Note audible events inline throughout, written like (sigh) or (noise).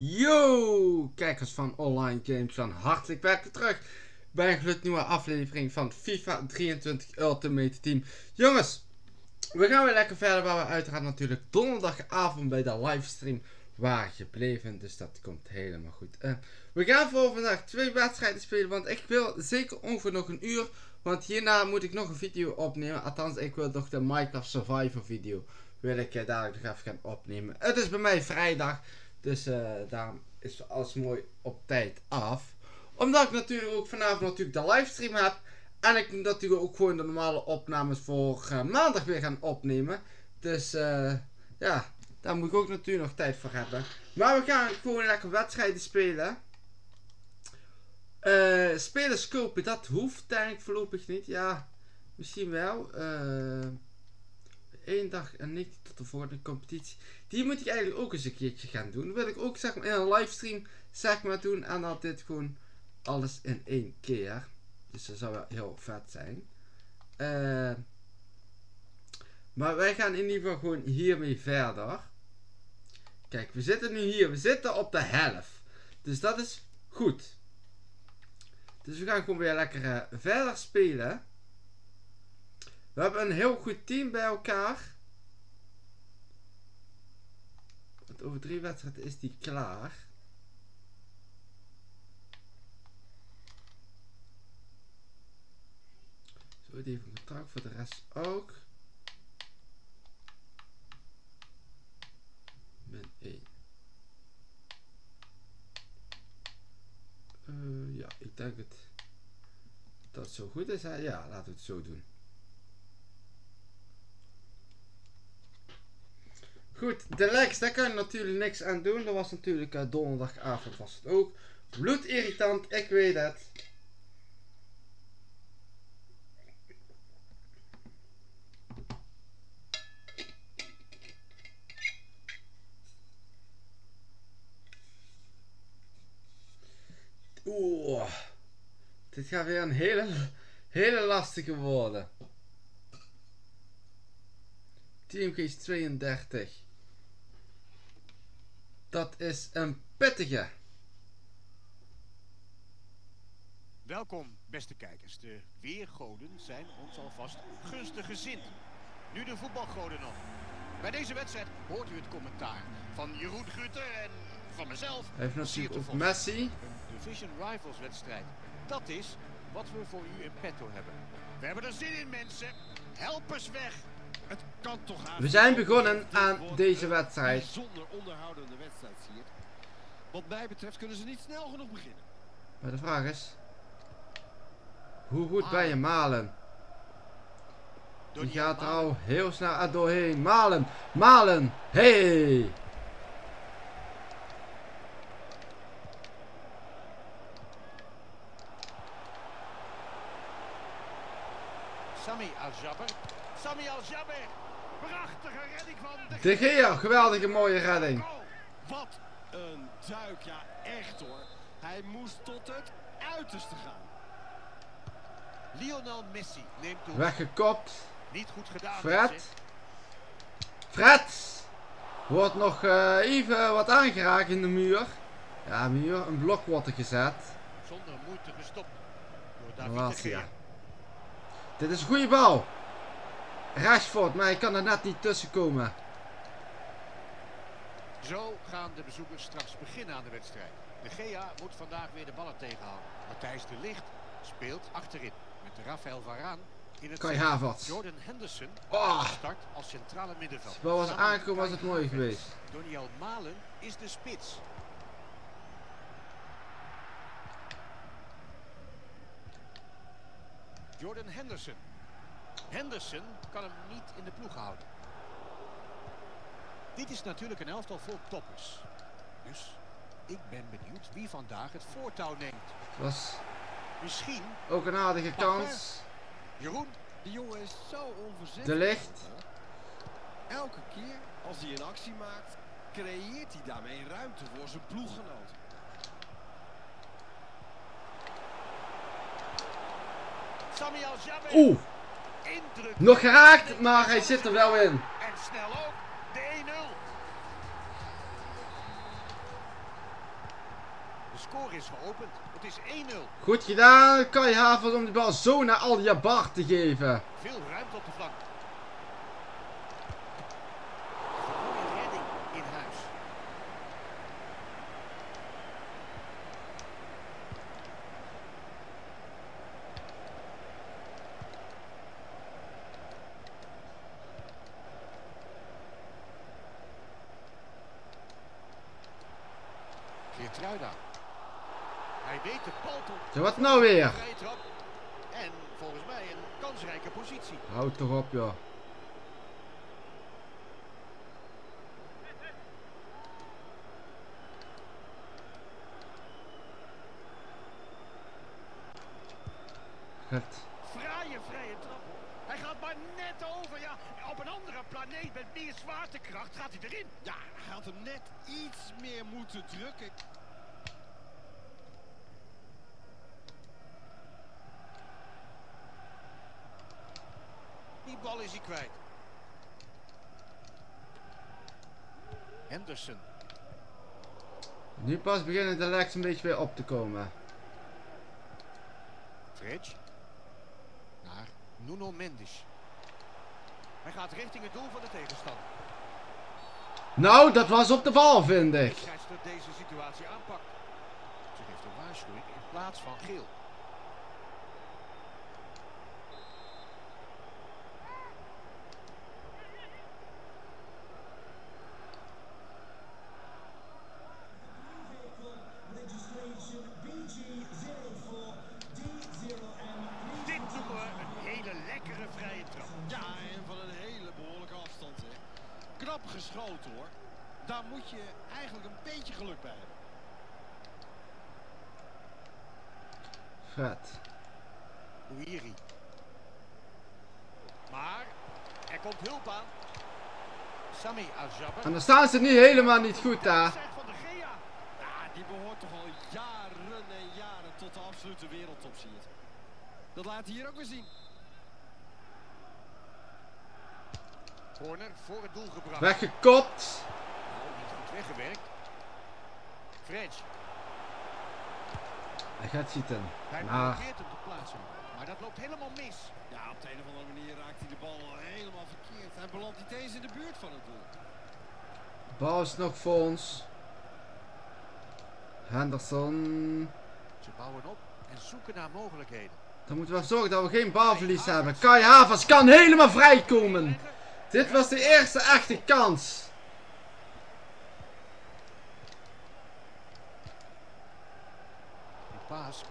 Yo, kijkers van Online Games van hartelijk welkom terug bij een gloednieuwe aflevering van FIFA 23 Ultimate Team. Jongens, we gaan weer lekker verder waar we uiteraard natuurlijk donderdagavond bij de livestream waren gebleven. Dus dat komt helemaal goed. Uh, we gaan voor vandaag twee wedstrijden spelen, want ik wil zeker ongeveer nog een uur. Want hierna moet ik nog een video opnemen. Althans, ik wil nog de Minecraft Survivor video. Wil ik uh, dadelijk nog even gaan opnemen. Het is bij mij vrijdag. Dus uh, daarom is alles mooi op tijd af. Omdat ik natuurlijk ook vanavond natuurlijk de livestream heb. En ik moet natuurlijk ook gewoon de normale opnames voor uh, maandag weer gaan opnemen. Dus uh, ja, daar moet ik ook natuurlijk nog tijd voor hebben. Maar we gaan gewoon lekker wedstrijden spelen. Uh, kopen, dat hoeft eigenlijk voorlopig niet. Ja, misschien wel. Eén dag en niet de volgende competitie. Die moet ik eigenlijk ook eens een keertje gaan doen. Wil ik ook zeg maar in een livestream zeg maar doen. En dan dit gewoon alles in één keer. Dus dat zou wel heel vet zijn. Uh, maar wij gaan in ieder geval gewoon hiermee verder. Kijk, we zitten nu hier. We zitten op de helft. Dus dat is goed. Dus we gaan gewoon weer lekker uh, verder spelen. We hebben een heel goed team bij elkaar. Over drie wedstrijden is die klaar. Zo, die heeft een contract voor de rest ook. Min 1. Uh, ja, ik denk het dat het zo goed is. Ja, laten we het zo doen. Goed, de legs, daar kan je natuurlijk niks aan doen. Dat was natuurlijk uh, donderdagavond was het ook. Bloedirritant, ik weet het. Oeh. Dit gaat weer een hele, hele lastige worden. Teamgeest 32. Dat is een pittige. Welkom, beste kijkers. De weergoden zijn ons alvast gunstig gezind. Nu de voetbalgoden nog. Bij deze wedstrijd hoort u het commentaar van Jeroen Gutter en van mezelf. Heeft natuurlijk Messi. Een Division Rivals wedstrijd. Dat is wat we voor u in petto hebben. We hebben er zin in, mensen. Help eens weg. We zijn begonnen aan deze wedstrijd. Zonder onderhoudende wedstrijd, zie Wat mij betreft kunnen ze niet snel genoeg beginnen. Maar de vraag is... Hoe goed ben je Malen? Die gaat er al heel snel doorheen. Malen! Malen! Hey! Sami Al-Jabber. Sami Al-Jabber. Prachtige redding van de... Gea, geweldige mooie redding. Oh, wat een duik, ja echt hoor. Hij moest tot het uiterste gaan. Lionel Messi neemt toe. Weggekopt. Niet goed gedaan. Fred. Fred. Wordt nog uh, even wat aangeraakt in de muur. Ja, muur. Een blok wordt er gezet. Zonder moeite gestopt. Door David de Gea. Dit is een goede bal. Rashford, maar hij kan er net niet tussen komen. Zo gaan de bezoekers straks beginnen aan de wedstrijd. De Gea moet vandaag weer de ballen tegenhouden. Matthijs de Ligt speelt achterin. Met Rafael Varaan in het Kai Havertz. Jordan Henderson oh. start als centrale middenveld. Als was aangekomen was het mooi geweest. Doniel Malen is de spits. Jordan Henderson. Henderson kan hem niet in de ploeg houden. Dit is natuurlijk een elftal vol toppers. Dus ik ben benieuwd wie vandaag het voortouw neemt. Was Misschien ook een aardige kans. Jeroen. De jongen is zo onverzettelijk. De licht. Elke keer als hij een actie maakt, creëert hij daarmee ruimte voor zijn ploeggenoot. Oeh. Nog geraakt, maar hij zit er wel in. En snel ook de De score is geopend. Het is 1-0. Goed gedaan, Kai Havers om die bal zo naar Al Jabbar te geven. Veel ruimte op de flank. Een mooie redding in huis. Geertruida. Hij weet de bal te Zo, wat nou weer? vrije. En volgens mij een kansrijke positie. Houd toch op, joh. Goed. Fraaie vrije trap. Hij gaat maar net over. Ja, op een andere planeet met meer zwaartekracht gaat hij erin. Ja, hij had hem net iets meer moeten drukken. Die bal is hij kwijt. Henderson. Nu pas beginnen de legs een beetje weer op te komen. Fridge. Naar Nuno Mendes. Hij gaat richting het doel van de tegenstander. Nou, dat was op de val, vind De ik. scheidsrechter deze situatie aanpakt. Ze geeft een waarschuwing in plaats van geel. Dit noemen we een hele lekkere vrije trap. Ja, en van een hele behoorlijke afstand. Hè. Knap geschoten hoor. Daar moet je eigenlijk een beetje geluk bij hebben. Vet. Ouiri. Maar er komt hulp aan. Sami Azabba. En dan staan ze nu helemaal niet goed daar. Zegt van de Gea. Ja, die behoort toch al jaren en jaren tot de absolute wereldtop, zie je. Dat laat hij hier ook weer zien. Corner voor het doel gebracht. Weggekopt. Nou, niet goed weggewerkt. French. Hij gaat zitten. Hij Maar probeert hem te plaatsen. Maar dat loopt helemaal mis. Ja, op de een of andere manier raakt hij de bal helemaal verkeerd. Hij belandt niet eens in de buurt van het doel. bal is nog voor ons. Henderson. Ze bouwen op en zoeken naar mogelijkheden. Dan moeten we zorgen dat we geen balverlies hebben. Kai Havers kan helemaal vrijkomen. Dit was de eerste echte kans.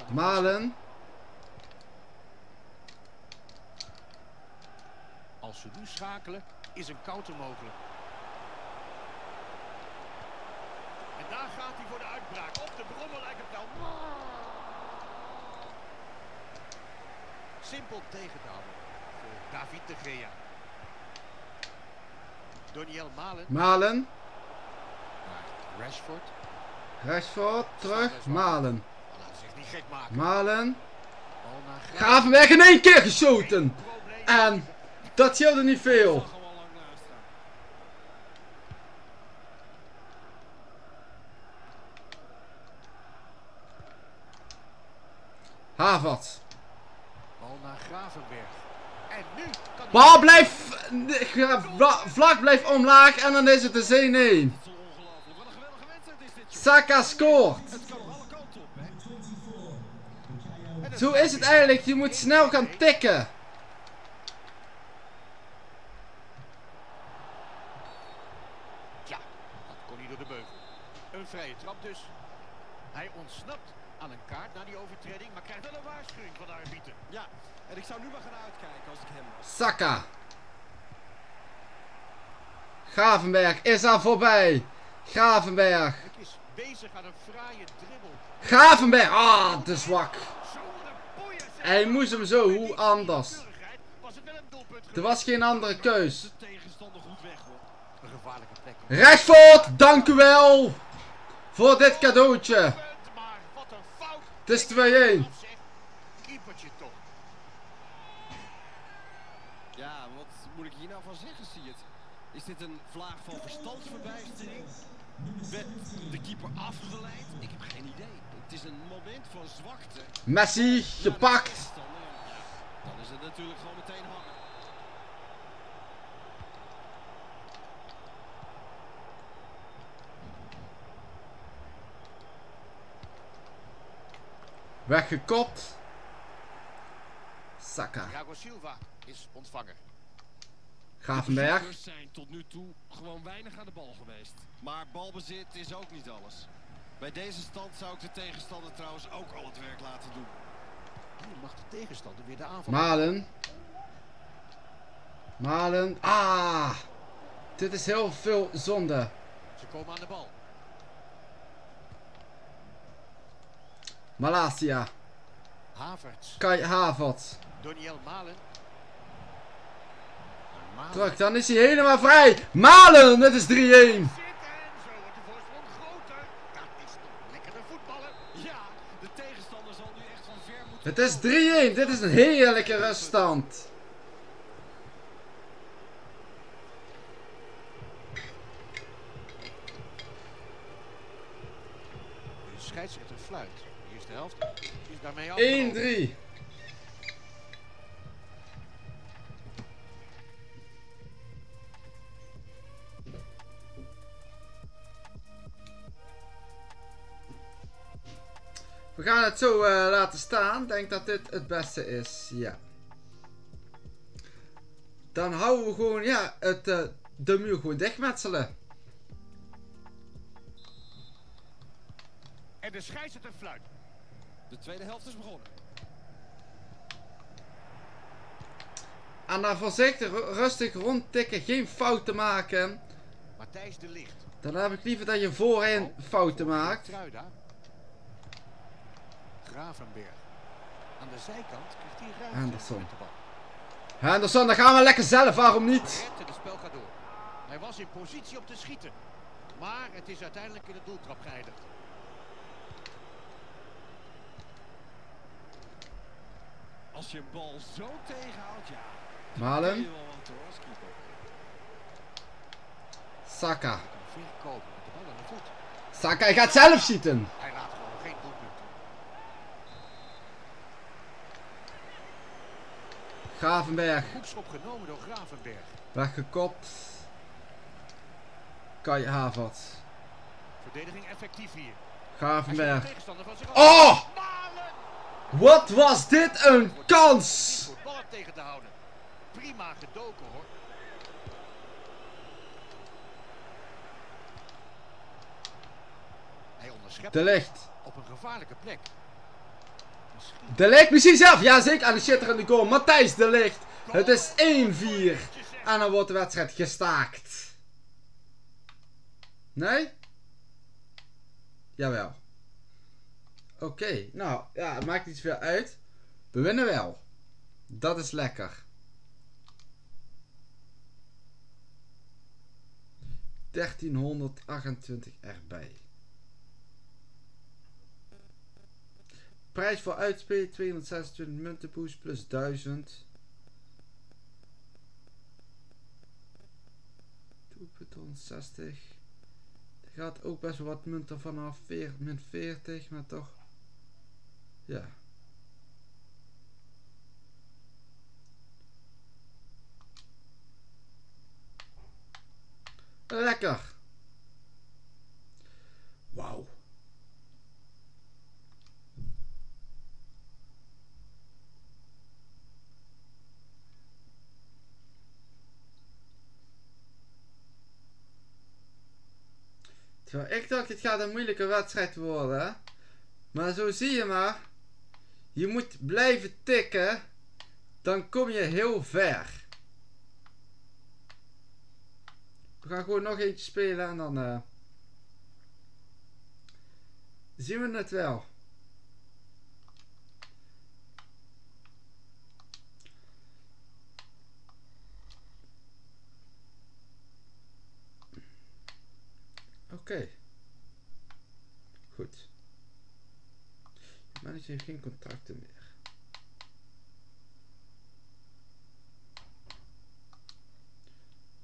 Malen. Als ze nu schakelen, is een counter mogelijk. En daar gaat hij voor de uitbraak. Op de brommel lijkt het wel. Simpel tegen te houden voor David de Gea. Doniel Malen Malen. Rashford. Rashford. Terug. Malen. Malen. Gravenberg in één keer geschoten. En dat scheelde niet veel. Havert. Bal naar Gravenberg. En nu Bal blijft. vla- Vlak blijft omlaag en dan is het de 1-1. Het is ongelooflijk. Wat een geweldige wedstrijd is dit. joh. Saka scoort. Het kan nog alle kanten op, hè. En dat Zo is het eigenlijk. Je moet snel gaan tikken. Ja, dat kon hij door de beugel. Een vrije trap dus. Hij ontsnapt aan een kaart na die overtreding, maar krijgt wel een waarschuwing van de arbiter. Ja, en ik zou nu maar gaan uitkijken als ik hem was. Saka. Gravenberg is er voorbij. Gravenberg. Het is bezig aan een fraaie dribbel. Gravenberg. Ah, te zwak. Hij moest hem zo, hoe anders? Keurigheid Was het wel een doelpunt Er was geen andere keus. De tegenstander goed weg, hoor. Een gevaarlijke plek. Rashford, dank u wel. Voor dit cadeautje. Punt, maar wat een fout. Het is 2-1. Afzeg. Keepertje toch. Ja, wat moet ik hier nou van zeggen, zie je het? Is dit een vlaag van verstandsverbijstering? Werd de keeper afgeleid? Ik heb geen idee. Het is een moment van zwakte. Messi, gepakt. Tegenstander, ja, Dan is het natuurlijk gewoon meteen hangen. Weggekopt. Saka. Thiago Silva is ontvanger. Gravenberg. bezoekers zijn tot nu toe gewoon weinig aan de bal geweest. Maar balbezit is ook niet alles. Bij deze stand zou ik de tegenstander trouwens ook al het werk laten doen. Nu mag de tegenstander weer de aanval. Malen. Malen. Ah. Dit is heel veel zonde. Ze komen aan de bal. Malasia. Havertz. Kai Havertz. Doniel Malen. Malen. Terug, dan is hij helemaal vrij. Malen, het is 3-1. Zit en zo wordt de voorsprong groter. Dat is toch lekkere voetballen. Ja, de tegenstander zal nu echt van ver moeten Het is 3-1. Dit is een heerlijke ruststand. De scheidsrechter fluit. De eerste helft is daarmee af. 1-3. We gaan het zo eh, laten staan. Ik denk dat dit het beste is. Ja. Dan houden we gewoon ja, het, eh, de muur gewoon dichtmetselen. En de scheidsrechter fluit. De tweede helft is begonnen. En dan voorzichtig, ru- rustig rondtikken. Geen fouten maken. Matthijs de Licht. Dan heb ik liever dat je voorin Oh, fouten maakt. Truida. Gravenberg. Aan de zijkant krijgt hij ruimte bal. Henderson, dan gaan we lekker zelf. Waarom niet? Het spel gaat door. Hij was in positie om te schieten. Maar het is uiteindelijk in de doeltrap geëindigd. Als je een bal zo tegenhoudt, ja. Malen. Saka. Saka, hij gaat zelf schieten. Hij laat gewoon geen doelpunt. Gravenberg. Hoekschop genomen door Gravenberg. Weggekopt. Kai Havertz. Verdediging effectief hier. Gravenberg. Oh! Wat was dit een kans! voor bal tegen te houden. Prima gedoken hoor. Hij onderschept De licht. op een gevaarlijke plek. Misschien De licht misschien zelf. Ja, zeker aan de schitterende goal. Matthijs de licht. Het is 1-4. En dan wordt de wedstrijd gestaakt. Nee? Jawel. Oké, nou ja, het maakt niet veel uit. We winnen wel. Dat is lekker. 1328 erbij. Prijs voor uitspelen 226 muntenboost plus 1000. Doelpunt 160. Er gaat ook best wel wat munten vanaf 4, min 40, maar toch. Ja. Lekker. Wauw. Terwijl ik dacht, het gaat een moeilijke wedstrijd worden. Maar zo zie je maar. Je moet blijven tikken. Dan kom je heel ver. We gaan gewoon nog eentje spelen en dan eh, zien we het wel. Oké. Goed. Manager heeft geen contracten meer.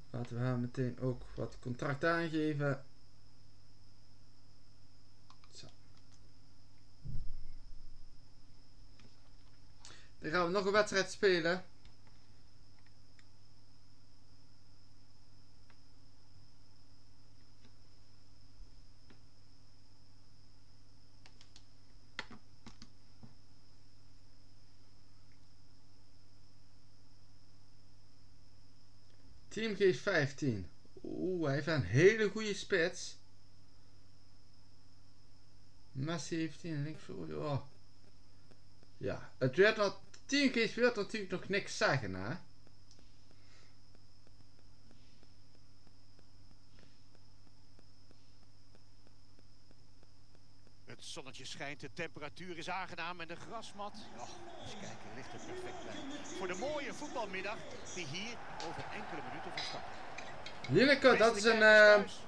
Laten we haar meteen ook wat contract aangeven. Dan gaan we nog een wedstrijd spelen. Geeft 15. Oeh, hij heeft een hele goede spits. Messi heeft 10 links voor. Oh. Ja, het werd. Team geeft werd natuurlijk nog niks zeggen, hè? Het zonnetje schijnt, de temperatuur is aangenaam en de grasmat. Och, eens kijken, ligt er perfect bij. Voor de mooie voetbalmiddag die hier over enkele minuten van start. Linneke, dat is een eh, thuis,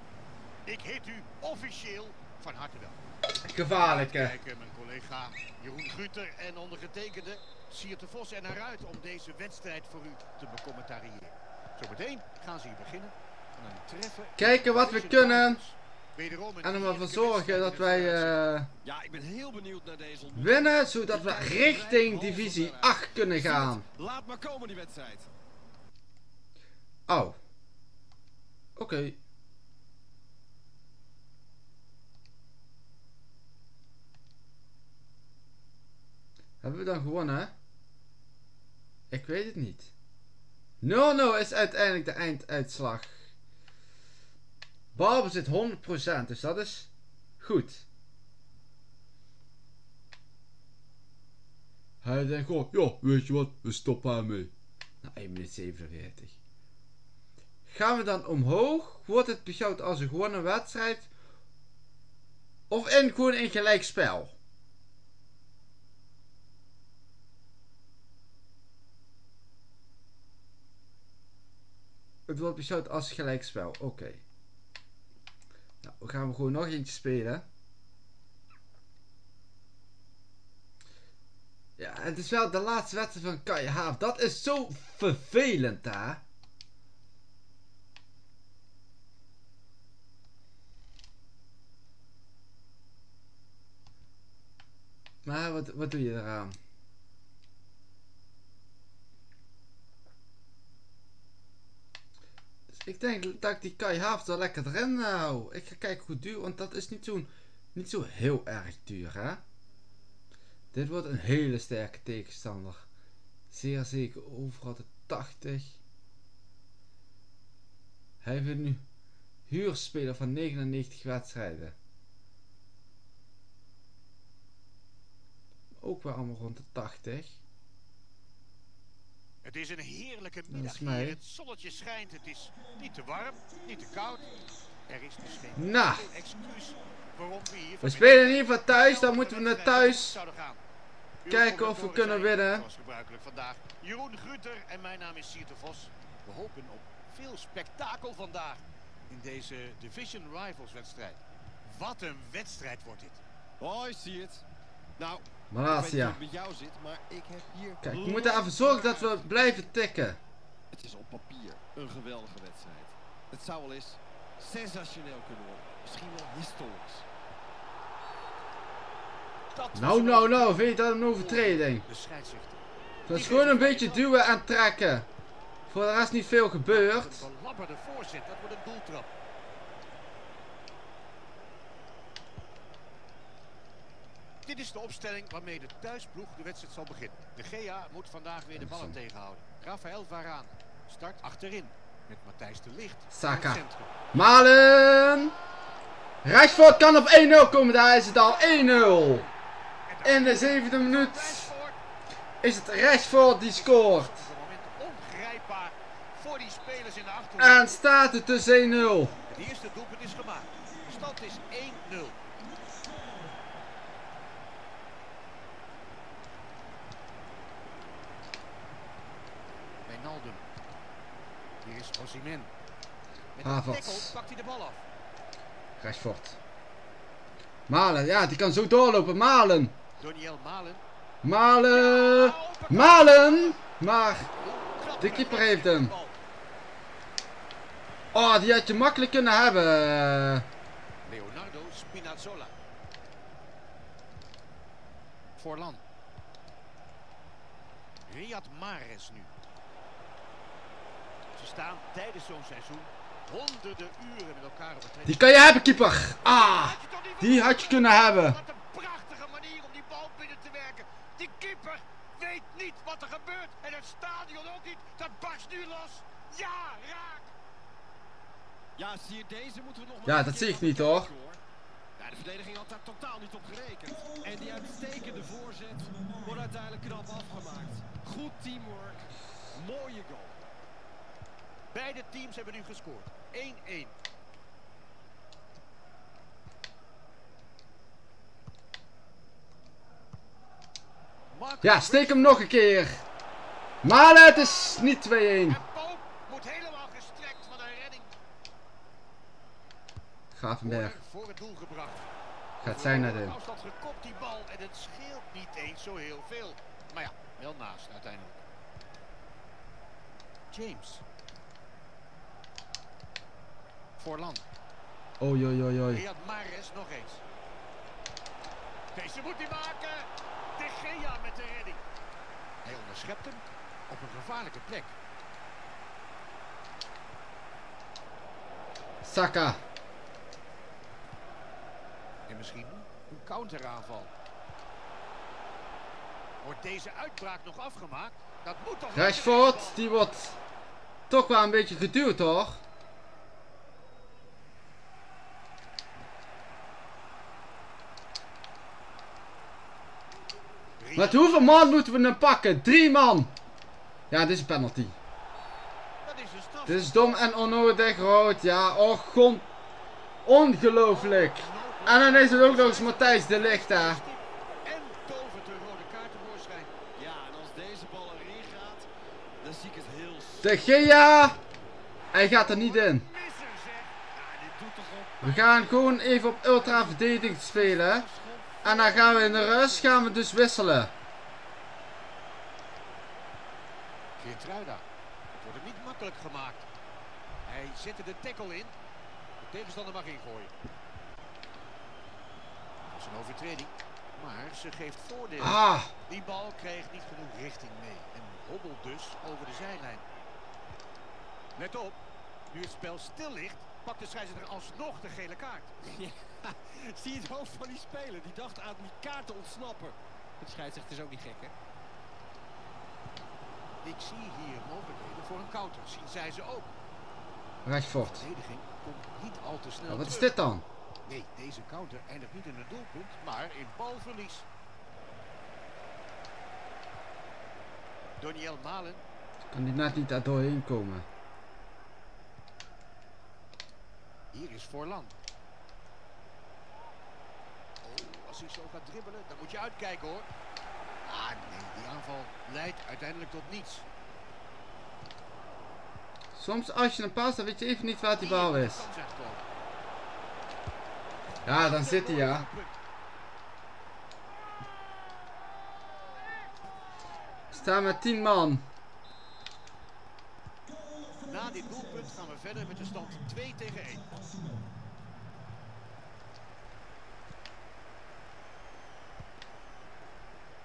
Ik heet u officieel van harte welkom. gevaarlijke. Kijken mijn collega Jeroen Guter en ondergetekende Siert de Vos er naar uit om deze wedstrijd voor u te becommentariëren. Zometeen gaan ze hier beginnen aan een treffer. Kijken wat we kunnen. En om ervoor heerlijke zorgen dat wij eh, Ja, ik ben heel benieuwd naar deze winnen, zodat we richting divisie 8 kunnen gaan. Laat maar komen die wedstrijd. Oh. Oké. Hebben we dan gewonnen? Ik weet het niet. 0-0 is uiteindelijk de einduitslag. Balbezit 100%, dus dat is goed. Hij denkt gewoon, ja, weet je wat, we stoppen ermee. Na 1 minuut 47. Gaan we dan omhoog? Wordt het beschouwd als een gewonnen wedstrijd? Of in gewoon een gelijkspel? Het wordt beschouwd als gelijkspel. Oké. Nou, we gaan we gewoon nog eentje spelen. Ja, het is wel de laatste wedstrijd van Kai Haaf. Dat is zo vervelend, hè? Maar wat, wat doe je eraan? Ik denk dat ik die Kai Haaf wel lekker erin hou. Ik ga kijken hoe duur, want dat is niet zo, niet zo heel erg duur, hè? Dit wordt een hele sterke tegenstander. Zeer zeker overal de 80. Hij heeft nu huurspeler van 99 wedstrijden. Ook wel allemaal rond de 80. Het is een heerlijke middag mij. hier. Het zonnetje schijnt. Het is niet te warm, niet te koud. Er is dus geen Nou. excuus waarom we hier We spelen in ieder geval thuis, dan moeten we naar thuis. Kijken of we kunnen winnen. Zoals gebruikelijk vandaag. Jeroen Gruter en mijn naam is Siert de Vos. We hopen op veel spektakel vandaag in deze Division Rivals wedstrijd. Wat een wedstrijd wordt dit. Hoi, zie het. Nou, Malasia. Kijk, we moeten even zorgen dat we blijven tikken. Het is op papier een geweldige wedstrijd. Het zou wel eens sensationeel kunnen worden. Misschien wel historisch. Nou, nou, nou, vind je dat een overtreding? De scheidsrechter. Dat is gewoon een beetje duwen en trekken. Voor de rest niet veel gebeurd. Een belabberde voorzet, dat wordt een doeltrap. Dit is de opstelling waarmee de thuisploeg de wedstrijd zal beginnen. De GA moet vandaag weer de ballen tegenhouden. Rafael Varaan start achterin met Matthijs de Licht. Saka. Malen! Rashford kan op 1-0 komen, daar is het al 1-0. En daar In de zevende minuut is het Rashford die scoort. En staat het dus 1-0. Het eerste doelpunt is gemaakt. De stand is 1-0. Wijnaldum. Hier is. Met Havertz. pakt hij de bal af. Rashford. Malen, ja, die kan zo doorlopen. Malen. Doniel Malen. Malen. Malen. Maar, de keeper heeft hem. oh, die had je makkelijk kunnen hebben. Leonardo Spinazzola. Forlan. Riyad Mahrez nu. Ze staan tijdens zo'n seizoen honderden uren met elkaar op het. Die kan je hebben, keeper. Ah, die had je kunnen hebben. Wat een prachtige manier om die bal binnen te werken. Die keeper weet niet wat er gebeurt. En het stadion ook niet. Dat barst nu los. Ja, raak. Ja, zie je, deze moeten we nog maar Ja, dat zie ik niet, hoor. Ja, de verdediging had daar totaal niet op gerekend. En die uitstekende voorzet wordt uiteindelijk knap afgemaakt. Goed teamwork. Mooie goal. Beide teams hebben nu gescoord. 1-1. Marco Ja, steek hem nog een keer. Maar het is niet 2-1. En Poop moet helemaal gestrekt van een redding. Gravenberg Voor, voor het doel gebracht. gaat zijn naar de. Afstand gekopt die bal en het scheelt niet eens zo heel veel. Maar ja, wel naast uiteindelijk. James. Voorlan. Oei, oei, oei, oei. Riyad Mahrez nog eens. Deze moet hij maken. De Gea met de redding. Hij onderschept hem op een gevaarlijke plek. Saka. En misschien een counteraanval. Wordt deze uitbraak nog afgemaakt? Dat moet toch... Rashford, die wordt toch wel een beetje geduwd hoor. Met hoeveel man moeten we hem pakken? Drie man. Ja, dit is een penalty. Straf. Dit is dom en onnodig rood. Ja, oh god. Ongelooflijk. En dan is het ook nog eens Matthijs de Ligt daar. En tovert de rode kaart tevoorschijn. Ja, en als deze bal erin gaat, dan zie ik het heel s- De Gea. Hij gaat er niet in. We gaan gewoon even op ultra verdedigd spelen. En dan gaan we in de rust gaan we dus wisselen. Geertruida. Het wordt hem niet makkelijk gemaakt. Hij zette de tackle in. De tegenstander mag ingooien. Dat is een overtreding. Maar ze geeft voordeel. Ah, Die bal kreeg niet genoeg richting mee. En hobbelt dus over de zijlijn. Let op. Nu het spel stil ligt, pakt de scheidsrechter alsnog de gele kaart. Ja, (laughs) zie je het hoofd van die speler? Die dacht aan die kaart te ontsnappen. De scheidsrechter is ook niet gek, hè? Ik zie hier mogelijkheden voor een counter. Zien zij ze ook. Rashford. De verdediging komt niet al te snel Ja, wat is dit dan? Nee, deze counter eindigt niet in een doelpunt, maar in balverlies. Doniel Malen. Kan die net niet daar doorheen komen. Hier is Forlan. Oh, als hij zo gaat dribbelen, dan moet je uitkijken hoor. Ah nee, die aanval leidt uiteindelijk tot niets. Soms als je een past, dan weet je even niet waar die bal is. Ja, dan zit hij ja. Staan met 10 man. Na dit doelpunt gaan we verder met de stand 2 tegen 1.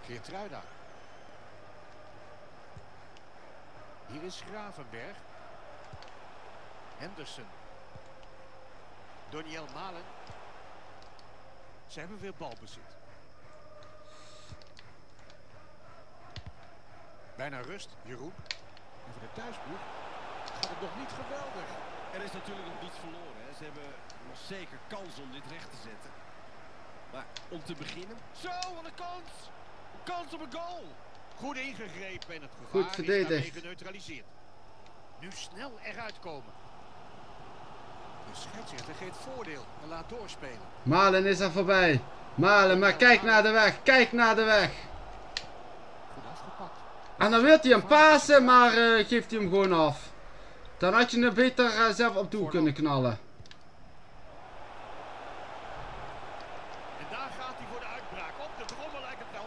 Geertruida. Hier is Gravenberg. Henderson. Doniel Malen. Ze hebben weer balbezit. Bijna rust, Jeroen. En voor de thuisploeg het nog niet geweldig. Er is natuurlijk nog niets verloren. Hè. Ze hebben nog zeker kans om dit recht te zetten. Maar om te beginnen... Zo, wat een kans! Een kans op een goal! Goed ingegrepen en het gevaar Goed is verdedigd. daarmee geneutraliseerd. Nu snel eruit komen. De scheidsrechter geeft voordeel en laat doorspelen. Malen is er voorbij. Malen, maar kijk naar de weg. Kijk naar de weg. Goed afgepakt. En dan wil hij hem pasen, maar eh, geeft hij hem gewoon af. Dan had je hem beter eh, zelf op doel kunnen knallen. En daar gaat hij voor de uitbraak. Op de trommel lijkt het wel.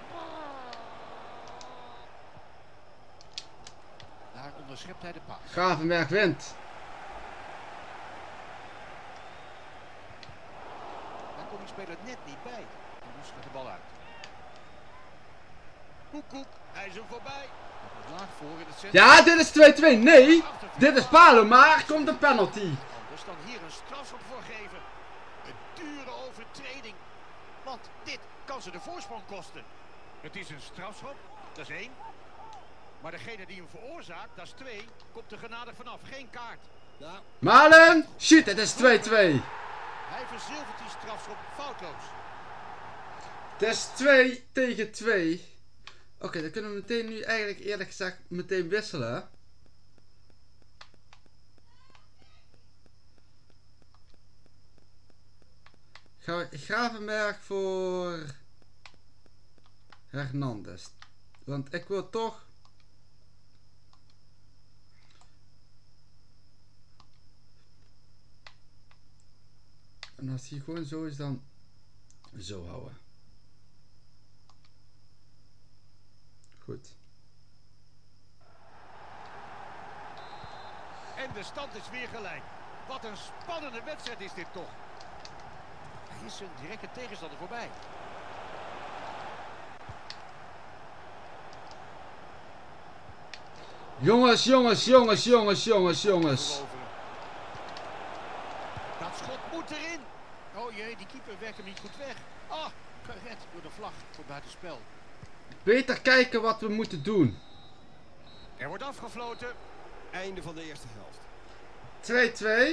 Daar onderschept hij de paas. Gravenberg wint. Daar komt die speler net niet bij. En dus gaat de bal uit. Koek, koek. Hij is hem voorbij. Laag voor in het centrum. Ja, dit is 2-2. Nee, dit is Palo, maar komt een penalty. Anders dan hier een strafschop voor geven. Een dure overtreding. Want dit kan ze de voorsprong kosten. Het is een strafschop, dat is één. Maar degene die hem veroorzaakt, dat is twee, komt er genadig vanaf. Geen kaart. Nou, Malen, shit, het is 2-2. Hij verzilvert die strafschop foutloos. Het is 2 tegen 2. Oké, dan kunnen we meteen nu eigenlijk eerlijk gezegd meteen wisselen. Ga Gravenberg voor Hernandez. Want ik wil toch En als hij gewoon zo is, dan zo houden. Goed. En de stand is weer gelijk. Wat een spannende wedstrijd is dit toch. Is zijn directe tegenstander voorbij. Jongens, jongens, jongens, jongens, jongens, jongens. Dat schot moet erin. Oh jee, die keeper werkt hem niet goed weg. Ah, gered door de vlag voor buitenspel. Beter kijken wat we moeten doen. Er wordt afgefloten. einde van de eerste helft.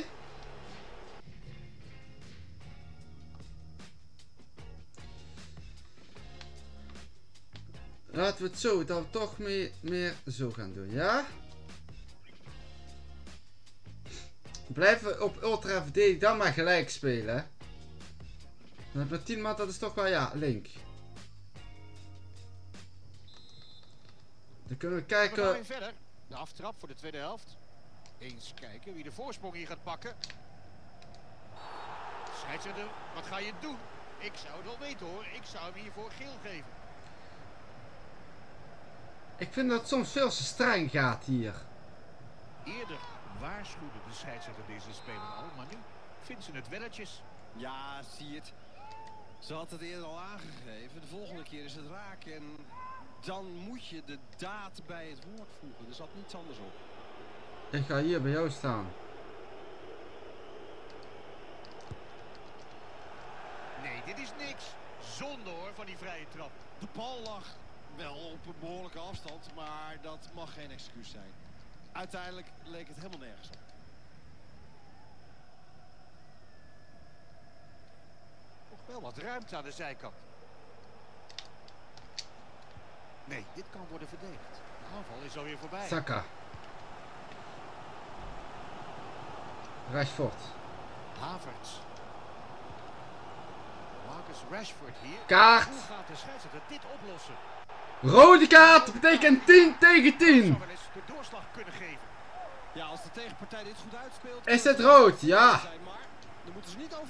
2-2. Laten we het zo, dat we toch meer, meer zo gaan doen, ja? Blijven we op ultra verdedig dan maar gelijk spelen. Want met 10 man, dat is toch wel, ja, link. Dan kunnen we We gaan kijken. weer verder. De aftrap voor de tweede helft. Eens kijken wie de voorsprong hier gaat pakken. Scheidsrechter, wat ga je doen? Ik zou het wel weten hoor. Ik zou hem hiervoor geel geven. Ik vind dat het soms veel te streng gaat hier. Eerder waarschuwde de scheidsrechter deze speler al, maar nu vindt ze het welletjes. Ja, zie je het. Ze had het eerder al aangegeven. De volgende keer is het raak. En dan moet je de daad bij het woord voegen. Er zat niets anders op. Ik ga hier bij jou staan. Nee, dit is niks. Zonde hoor van die vrije trap. De bal lag wel op een behoorlijke afstand, maar dat mag geen excuus zijn. Uiteindelijk leek het helemaal nergens op. Nog wel wat ruimte aan de zijkant. Nee, dit kan worden verdedigd. De aanval is alweer voorbij. Saka. Rashford. Havertz. Marcus Rashford hier. Kaart. Hoe gaat de scheidsrechter dit oplossen? Rode kaart betekent 10 tegen 10. Zou wel eens de doorslag kunnen geven. Ja, als de tegenpartij dit goed uitspeelt... Is het rood? Ja.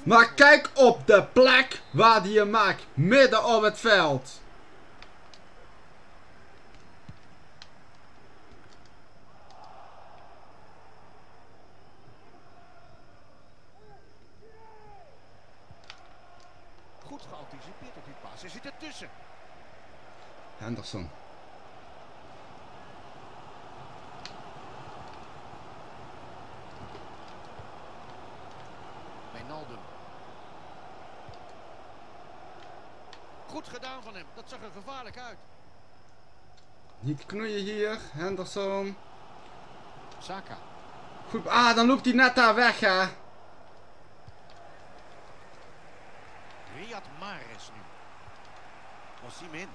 Maar kijk op de plek waar die je maakt. Midden op het veld. Goed geanticipeerd op die pas. Hij zit ertussen. Henderson. Wijnaldum. Goed gedaan van hem. Dat zag er gevaarlijk uit. Niet knoeien hier. Henderson. Saka. Goed. Ah, dan loopt hij net daar weg, hè. Riyad Mahrez nu. Osimhen.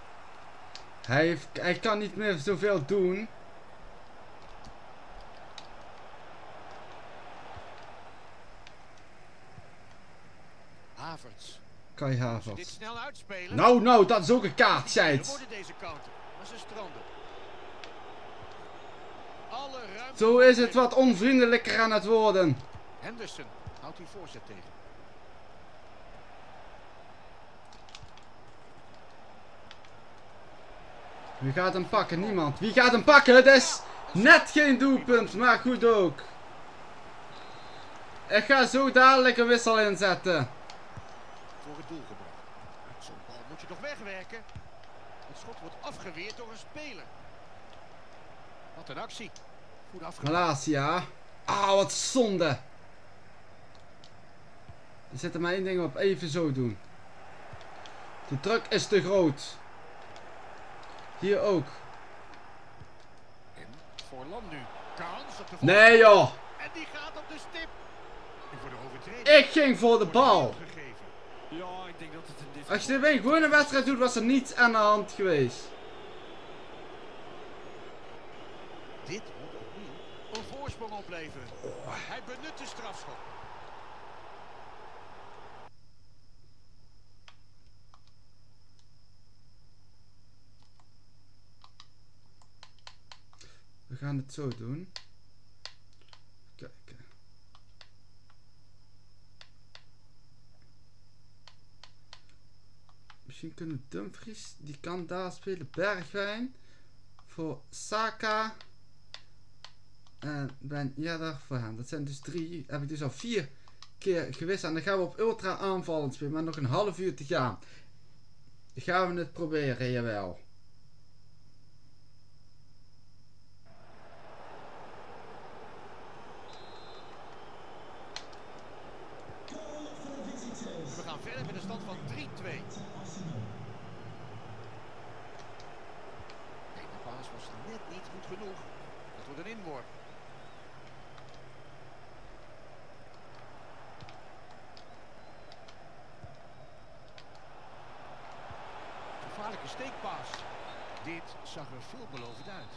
Hij, heeft, hij kan niet meer zoveel doen. Havertz. Kai Dit Havertz. snel uitspelen. Nou, nou, dat is ook een kaart, zei het. worden deze counter. Maar ze stranden. Alle ruimte. Zo is het wat onvriendelijker aan het worden. Henderson houdt die voorzet tegen. Wie gaat hem pakken? Niemand. Wie gaat hem pakken? Het is net geen doelpunt, maar goed ook. Ik ga zo dadelijk een wissel inzetten. Voor het doel gebracht. Zo'n bal moet je toch wegwerken? Het schot wordt afgeweerd door een speler. Wat een actie. Goed afgemaakt. Malasia. Ah, wat zonde. Er zit er maar één ding op. Even zo doen. De druk is te groot. Hier ook. En voor Lam nu. Kans op de Nee joh. En die gaat op de stip. En voor de overtreding. Ik ging voor de bal. Ja, ik denk dat het dit Als je dit een gewone wedstrijd doet, was er niets aan de hand geweest. Dit moet opnieuw een voorsprong opleveren. Hij benut de strafschop. We gaan het zo doen. Kijken. Misschien kunnen Dumfries, die kan daar spelen. Bergwijn voor Saka. En Ben Yedder voor hem. Dat zijn dus drie. Heb ik dus al vier keer gewist. En dan gaan we op ultra aanvallend spelen. Maar nog een half uur te gaan. Gaan we het proberen, jawel. Gaan verder met een stand van 3-2. Nee, de paas was net niet goed genoeg. Dat wordt een inworp. Gevaarlijke steekpaas. Dit zag er veelbelovend uit.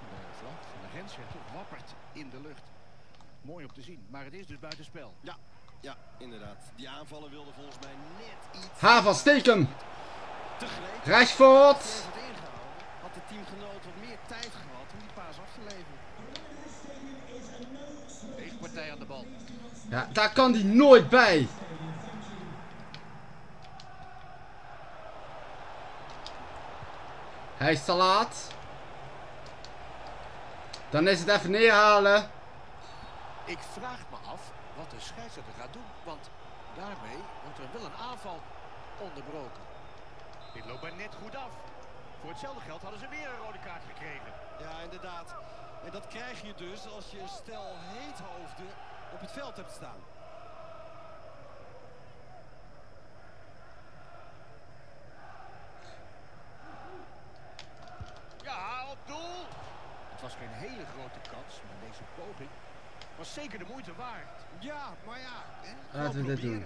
De vlag van de grensrechter wappert in de lucht. Mooi om te zien, maar het is dus buitenspel. Ja, ja, inderdaad. Die aanvallen wilden volgens mij net iets Havel, steken! Rashford! Hij had de teamgenoot wat meer tijd gehad om die paas af te leveren. Tegenpartij aan de bal. Ja, daar kan die nooit bij. Hij is te laat. Dan is het even neerhalen. Ik vraag wat de scheidsrechter gaat doen, want daarmee wordt er wel een aanval onderbroken. Dit loopt maar net goed af. Voor hetzelfde geld hadden ze weer een rode kaart gekregen. Ja, inderdaad. En dat krijg je dus als je een stel heethoofden op het veld hebt staan. Ja, op doel! Het was geen hele grote kans, maar deze poging was zeker de moeite waard. Ja, maar ja. hè, Laten we dit doen.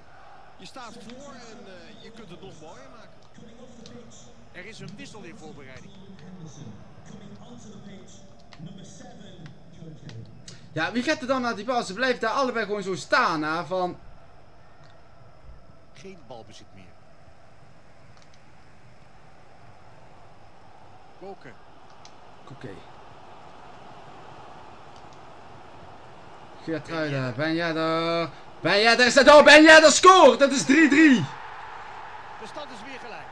Je staat voor en eh, je kunt het nog mooier maken. Er is een wissel in voorbereiding. Ja, wie gaat er dan naar die bal? Ze blijven daar allebei gewoon zo staan. Hè, van... Geen balbezit meer. Koken. Oké. Ben jij er? Ben jij er? Is het oh, ben jij er? Scoort! Dat is 3-3. De stand is weer gelijk.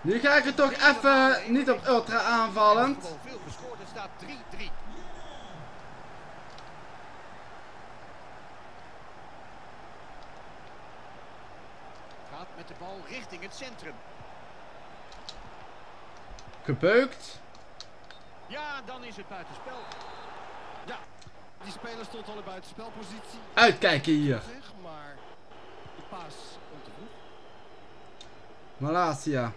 Nu ga ik er toch even niet op ultra Er aanvallend. Veel gescoord. Het staat 3-3. Gaat met de bal richting het centrum. Gebeukt. Ja, dan is het buitenspel. Ja, die speler stond al in buitenspelpositie. Uitkijken hier. Maar de paas komt te vroeg. Malasia.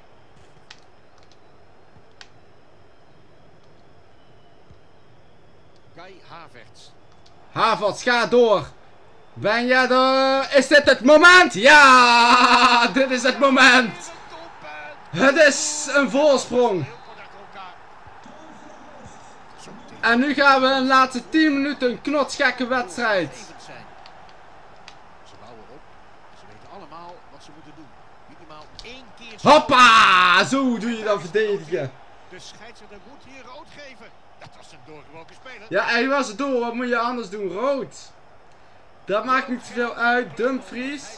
Kai Havertz. Havertz, ga door. Ben jij er? Is dit het moment? Ja, dit is het moment. Het is een voorsprong. Heel kort achter elkaar. Zo meteen En nu gaan we een laatste 10 minuten een knotsgekke wedstrijd. Ze bouwen op. Ze weten allemaal wat ze moeten doen. Minimaal één keer. Hoppa! Zo doe je dan verdedigen. De scheidsrechter moet hier rood geven. Dat was een doorgebroken speler. Ja, hij was het door. Wat moet je anders doen? Rood. Dat maakt niet zoveel uit. Dumfries.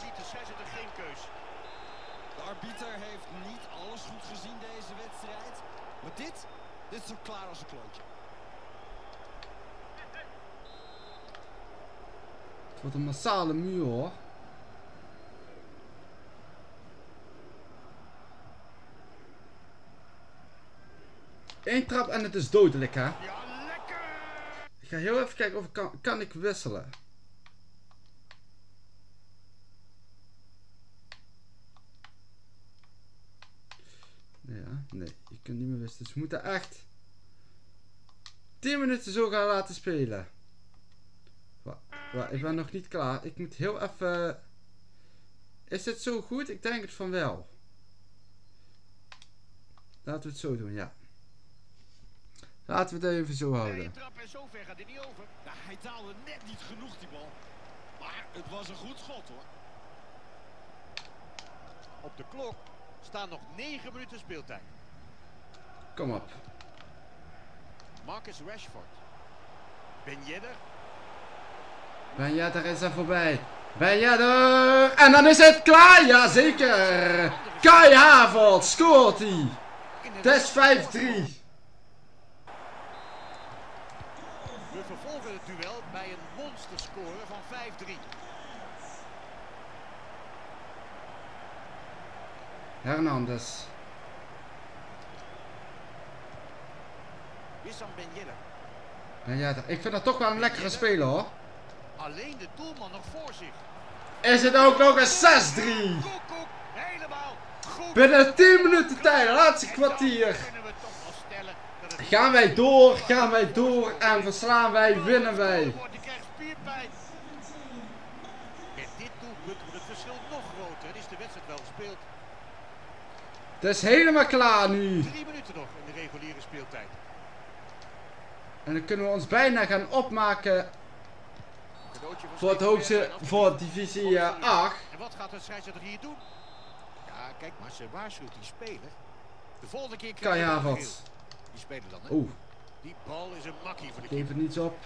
Het een massale muur hoor. Eén trap en het is dodelijk hè. Ik ga heel even kijken of ik kan, kan ik wisselen. Ja, nee, je kunt niet meer wisselen. Dus we moeten echt 10 minuten zo gaan laten spelen. Wa ik ben nog niet klaar. Ik moet heel even... Is dit zo goed? Ik denk het van wel. Laten we het zo doen, ja. Laten we het even zo houden. trap en zo ver gaat hij niet over. Nou, hij taalde net niet genoeg die bal. Maar het was een goed schot hoor. Op de klok staan nog 9 minuten speeltijd. Kom op. Marcus Rashford. Ben Yedder. Ben jij er is er voorbij? Ben jij er? En dan is het klaar, jazeker! Kai Havertz scoort hij! Het is 5-3. We vervolgen het duel bij een monsterscore van 5-3. Hernandez. Wissam Ben jij er? Ik vind dat toch wel een lekkere speler hoor. Alleen de doelman nog voor zich. Is het ook nog een 6-3? Koek, koek, helemaal goed. Binnen 10 minuten tijd, laatste kwartier. Gaan wij door, gaan wij door en verslaan wij, winnen wij. het verschil nog groter. En is de wedstrijd wel gespeeld. Het is helemaal klaar nu. Drie minuten nog in de reguliere speeltijd. En dan kunnen we ons bijna gaan opmaken voor het hoogste, voor divisie eh, 8. En wat gaat de scheidsrechter hier doen? Ja, kijk maar, ze waarschuwt die speler. De volgende keer Kai je geel. Die speler dan, hè? Oeh, Die bal is een makkie voor de geef keeper. het niets op.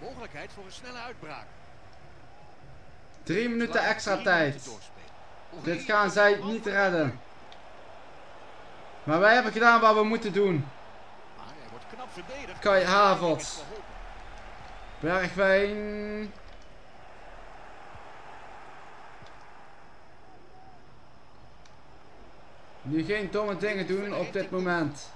Mogelijkheid voor een snelle uitbraak. Drie minuten extra tijd. Dit gaan zij niet redden. Maar wij hebben gedaan wat we moeten doen. Kai Havertz. Bergwijn. Nu geen domme dingen doen op dit moment.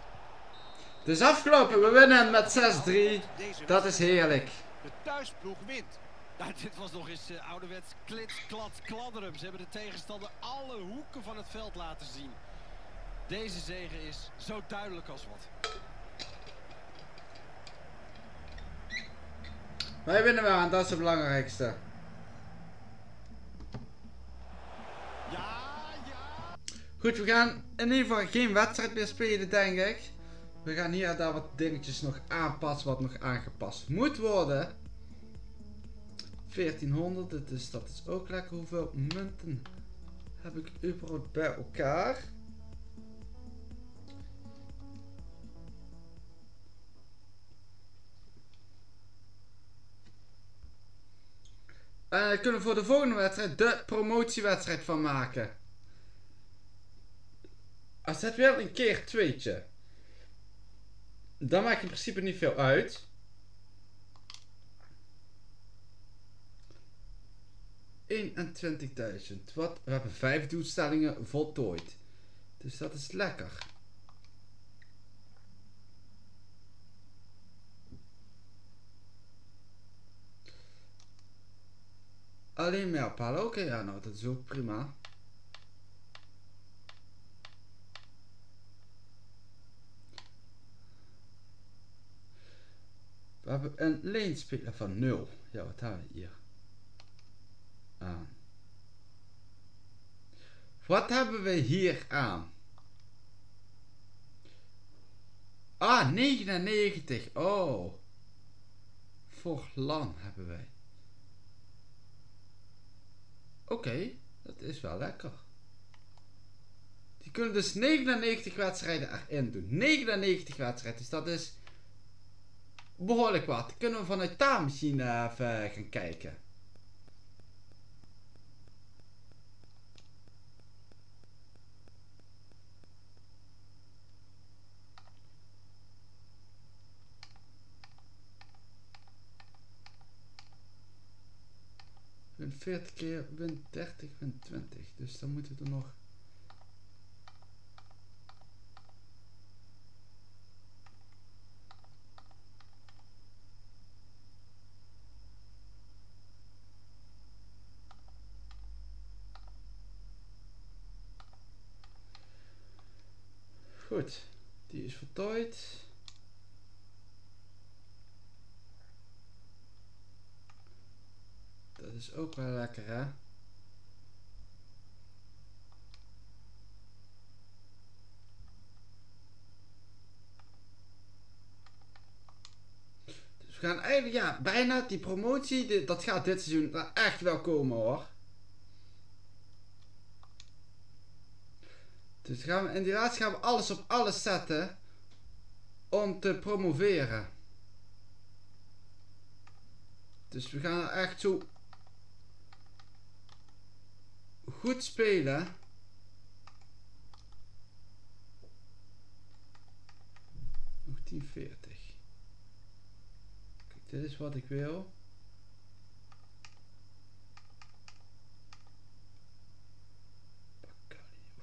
Het is afgelopen, we winnen met 6-3. Deze Dat is heerlijk. De thuisploeg wint. Nou, dit was nog eens eh, ouderwets klits, klats, kladderum. Ze hebben de tegenstander alle hoeken van het veld laten zien. Deze zege is zo duidelijk als wat. Wij winnen wel en dat is het belangrijkste. Goed, we gaan in ieder geval geen wedstrijd meer spelen, denk ik. We gaan hier daar wat dingetjes nog aanpassen, wat nog aangepast moet worden. 1400, dit is, dat is ook lekker. Hoeveel munten heb ik überhaupt bij elkaar? Daar kunnen we voor de volgende wedstrijd de promotiewedstrijd van maken. Als het wel een keer tweetje. Dan maakt in principe niet veel uit. ...21.000. Wat? We hebben vijf doelstellingen voltooid. Dus dat is lekker. Alleen mijlpalen. Oké, ja, nou, dat is ook prima. We hebben een leenspeler van 0. Ja, wat hebben we hier? Aan. Wat hebben we hier aan? Ah, 99. Oh. Voor LAN hebben wij. Oké, dat is wel lekker. Die kunnen dus 99 wedstrijden erin doen. 99 wedstrijden, dus dat is behoorlijk wat. Kunnen we vanuit daar even gaan kijken. 40 keer win 30 win 20. Dus dan moeten er nog... Goed, die is voltooid. Is ook wel lekker hè. Dus we gaan eigenlijk, ja, bijna die promotie, dat gaat dit seizoen echt wel komen hoor. Dus gaan we, in die laatste gaan we alles op alles zetten om te promoveren. Dus we gaan echt zo goed spelen. Nog 1040. Kijk, dit is wat ik wil.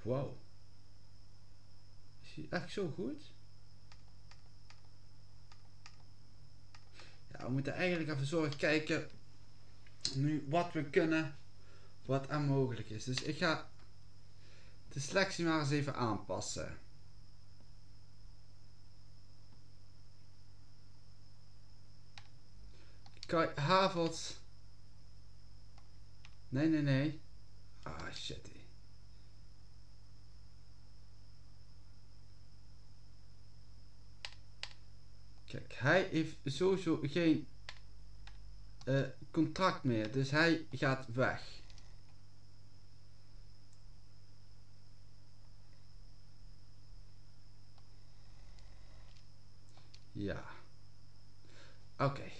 Wauw. Is hij echt zo goed? Ja, we moeten eigenlijk even zorgen kijken nu wat we kunnen, wat er mogelijk is. Dus ik ga de selectie maar eens even aanpassen. Kai Havels. Nee, nee, nee. Ah, shit. Kijk, hij heeft sowieso geen eh, contract meer. Dus hij gaat weg. Ja. Oké.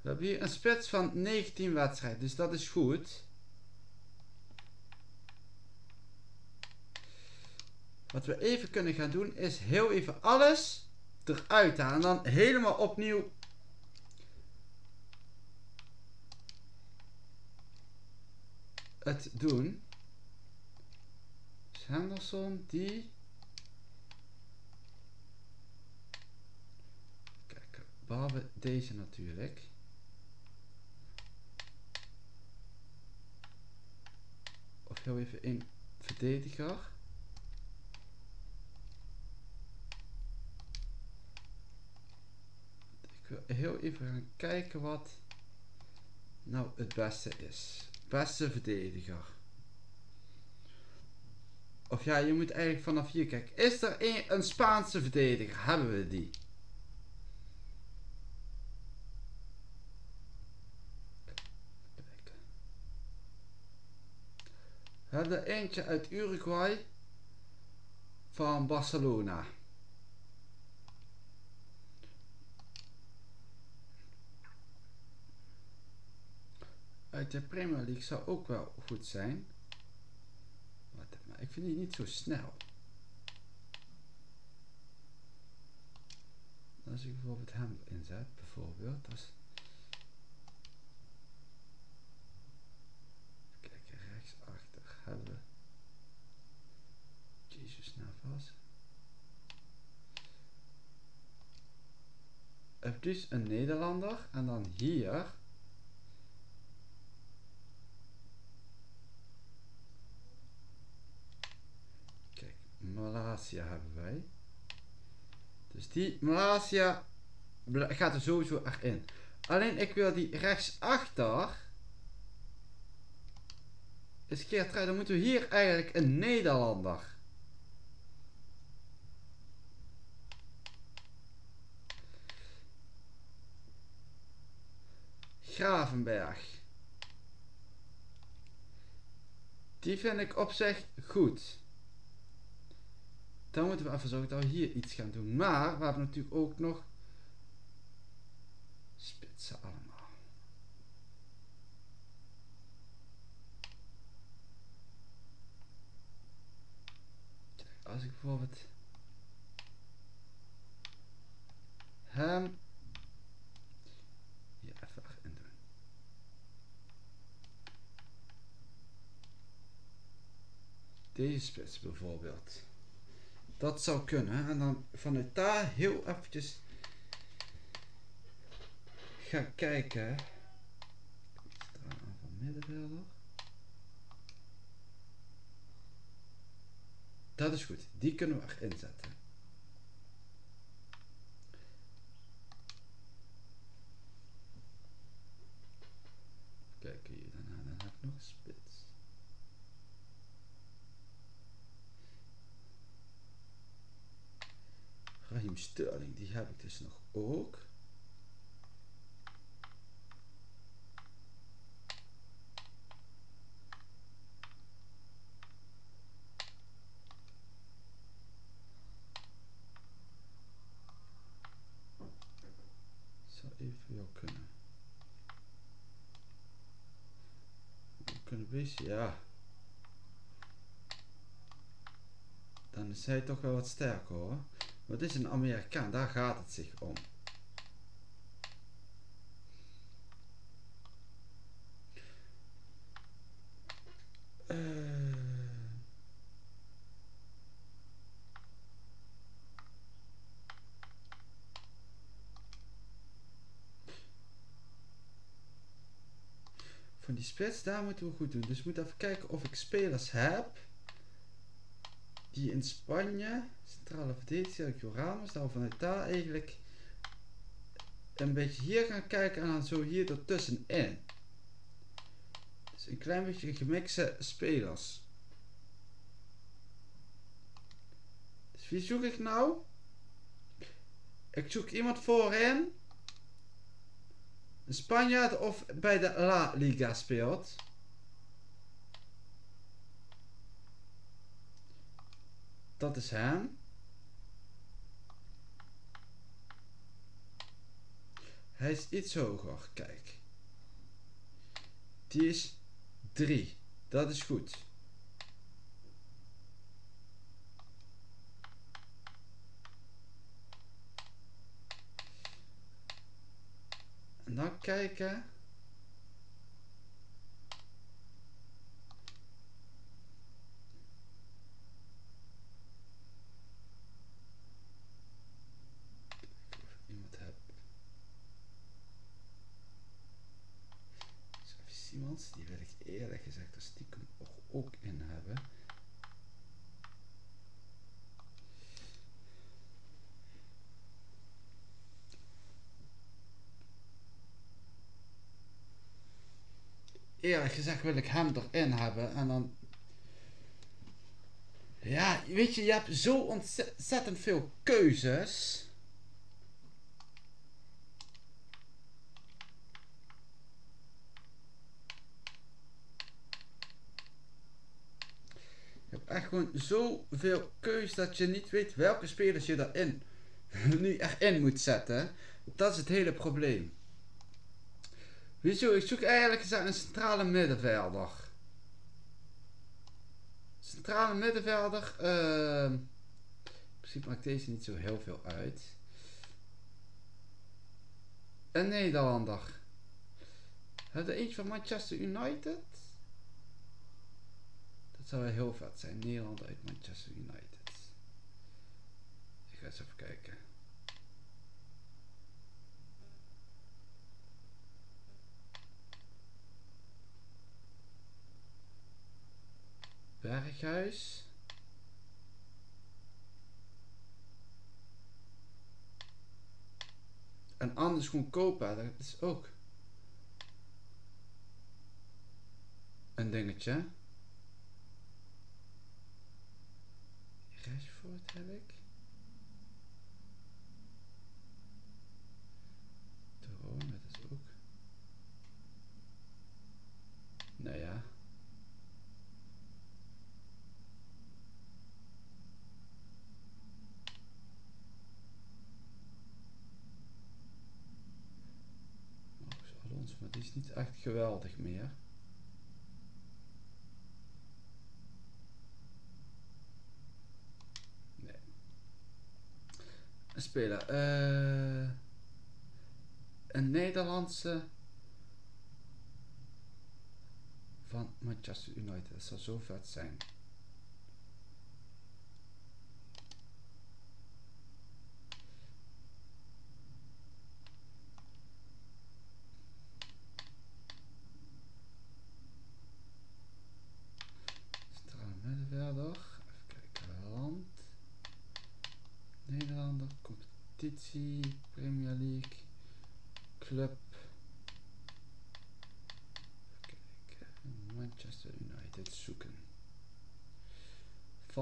We hebben hier een spits van 19 wedstrijden. Dus dat is goed. Wat we even kunnen gaan doen is heel even alles eruit halen. En dan helemaal opnieuw het doen. Henderson, die. Kijk, behalve deze natuurlijk. Of heel even een verdediger. Ik wil heel even gaan kijken wat nou het beste is. Beste verdediger. Of ja, je moet eigenlijk vanaf hier kijken. Is er een, een Spaanse verdediger? Hebben we die? We hebben er eentje uit Uruguay. Van Barcelona. uit de Premier League zou ook wel goed zijn. Ik vind die niet zo snel. Als ik bijvoorbeeld hem inzet, bijvoorbeeld. Als Kijk, rechtsachter hebben we Jesus Navas. Even dus een Nederlander en dan hier Malaysia hebben wij. Dus die Malaysia gaat er sowieso erin. Alleen ik wil die rechtsachter. Is Geertrui, dan moeten we hier eigenlijk een Nederlander. Gravenberg. Die vind ik op zich goed. Dan moeten we even zorgen dat we hier iets gaan doen. Maar we hebben natuurlijk ook nog spitsen allemaal. Als ik bijvoorbeeld hem hier even in doen. Deze spits bijvoorbeeld. Dat zou kunnen. En dan vanuit daar heel eventjes gaan kijken. Middenvelder. Dat is goed. Die kunnen we erin zetten. Raheem Sterling, die heb ik dus nog ook. Even ja. Is hij toch wel wat sterker hoor. Maar het is een Amerikaan, daar gaat het zich om. Uh... Van die spits, daar moeten we goed doen. Dus we moeten even kijken of ik spelers heb. Die in Spanje, centrale verdediger, Ramos, dan vanuit daar eigenlijk een beetje hier gaan kijken en dan zo hier ertussenin. Dus een klein beetje gemixte spelers. Dus wie zoek ik nou? Ik zoek iemand voorin een Spanjaard of bij de La Liga speelt. Dat is hem. Hij is iets hoger. Kijk. Die is 3. Dat is goed. En dan kijken. Of iemand heb. Simons, die wil ik eerlijk gezegd er stiekem ook in hebben. Eerlijk gezegd wil ik hem erin hebben. En dan. Ja, weet je, je hebt zo ontzettend veel keuzes. Je hebt echt gewoon zoveel keuzes dat je niet weet welke spelers je erin (laughs) nu erin moet zetten. Dat is het hele probleem. Weet je, ik zoek eigenlijk een centrale middenvelder. Centrale middenvelder. Uh, in principe maakt deze niet zo heel veel uit. Een Nederlander. Heb er eentje van Manchester United? Dat zou heel vet zijn. Nederlander uit Manchester United. Ik ga eens even kijken. Berghuis. En anders gewoon kopen, dat is ook een dingetje. Rashford heb ik. Drone, dat is ook. Nou ja. maar die niet echt geweldig meer. Nee. Een speler. Uh, een Nederlandse van Manchester United. Dat zou zo vet zijn. verder. Even kijken competitie, Premier League, club. Kijken, Manchester United zoeken.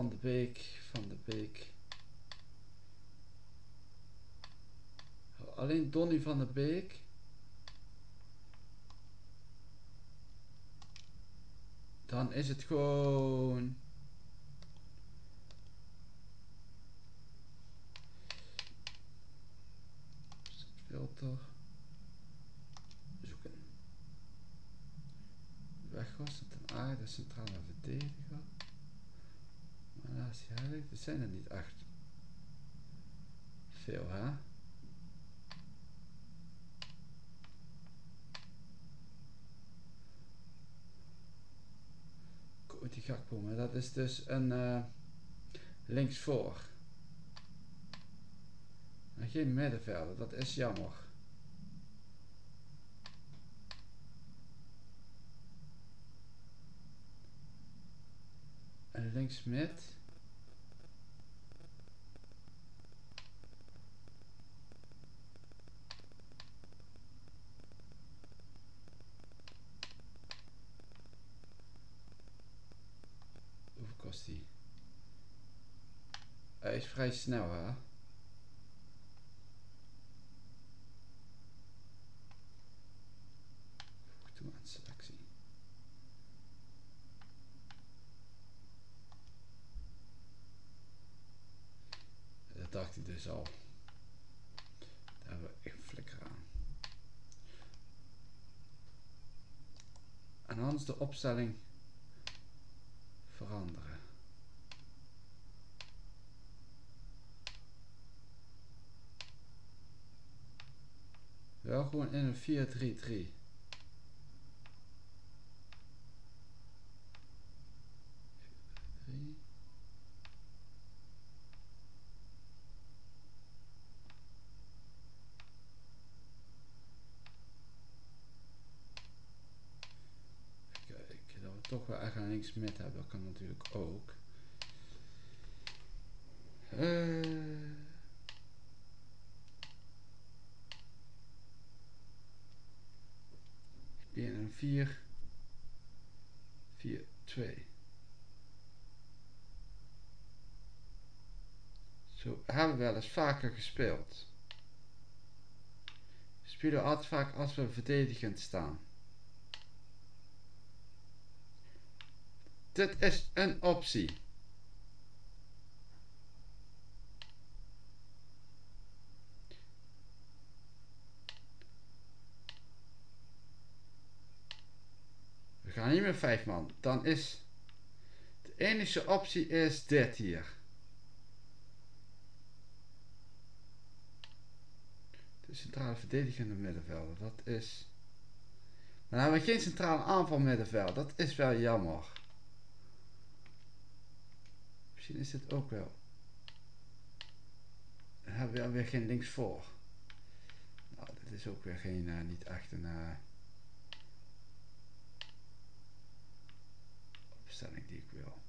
Van de Beek, Van de Beek. Alleen Donny van de Beek. Dan is het gewoon... Filter. Zoeken. Weghorst een aarde centrale verdediger. Maar. Er zijn er niet echt veel, hè? die Gakpo, dat is dus een uh, linksvoor. En geen middenvelder, dat is jammer. En links mid. Hij is vrij snel, hè? Toe aan selectie. Dat dacht ik dus al. Daar hebben we echt flikker aan. De opstelling veranderen. Wel gewoon in een 4-3-3. Kijken, dat we toch wel met hebben, dat kan natuurlijk ook. Uh, een 4, 4, 2. Zo hebben we wel eens vaker gespeeld. We spelen altijd vaak als we verdedigend staan. Dit is een optie. We gaan niet met vijf man. Dan is de enige optie is dit hier. De centrale verdedigende middenvelder. Dat is... Dan we geen centrale aanval middenveld. Dat is wel jammer. Is dit ook wel. Dan hebben we weer geen links voor. Nou, dit is ook weer geen, uh, niet echt een... Uh, opstelling die ik wil.